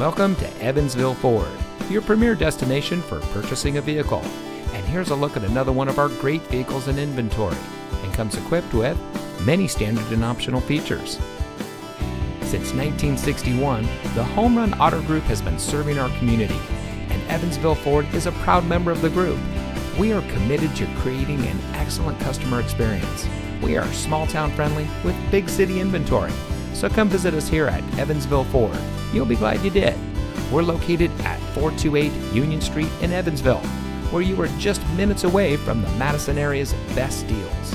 Welcome to Evansville Ford, your premier destination for purchasing a vehicle. And here's a look at another one of our great vehicles in inventory and comes equipped with many standard and optional features. Since 1961, the Home Run Auto Group has been serving our community, and Evansville Ford is a proud member of the group. We are committed to creating an excellent customer experience. We are small town friendly with big city inventory. So come visit us here at Evansville Ford. You'll be glad you did. We're located at 428 Union Street in Evansville, where you are just minutes away from the Madison area's best deals.